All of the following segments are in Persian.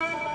you.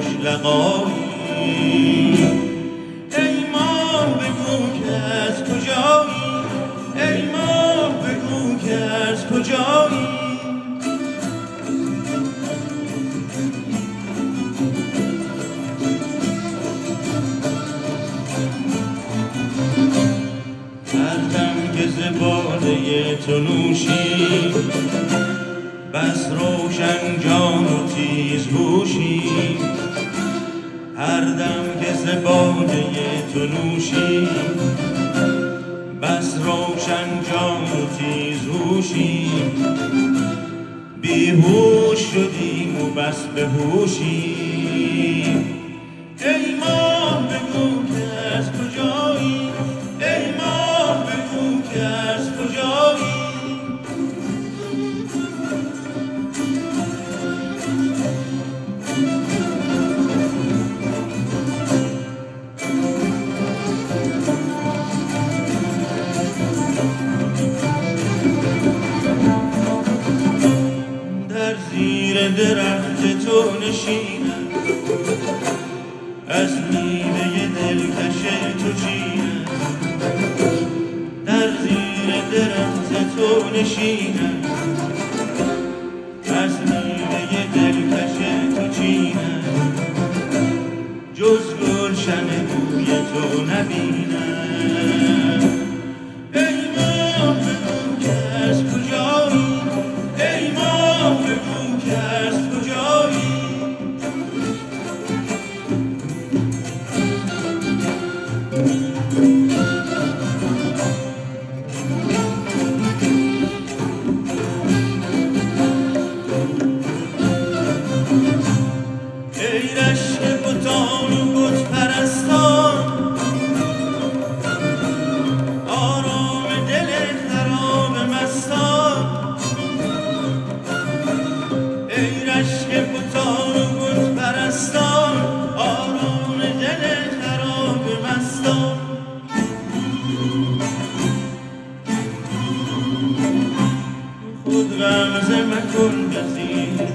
خوش لقایی. ای ما بگو که از کجایی. ای ما بگو که از کجایی. تو نوشی بس روشن جان و تیز گوشی. هر دم که ز باده تو نوشی بس روشن جان و تیز هوشی. بیهوش شدیم و بس بهوشی. ای ما درخت تو نشینم. از میوه دلکش تو چینم. در زیر درخت تو نشینم. از میوه دل سلطان و بت آرام دل خراب مستان. ای رشک بتان و بت آرام دل خراب مستان. خود رمز مکن بزیر